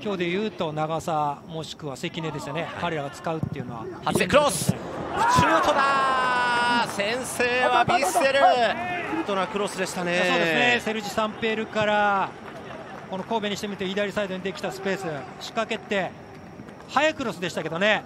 今日でいうと長さもしくは関根ですよね、はい、彼らが使うっていうのは。初クロス。シュートだ先制はヴィッセル。見事なクロスでしたね。そうですね。セルジ・サンペールからこの神戸にしてみて左サイドにできたスペース。仕掛けて速いクロスでしたけどね。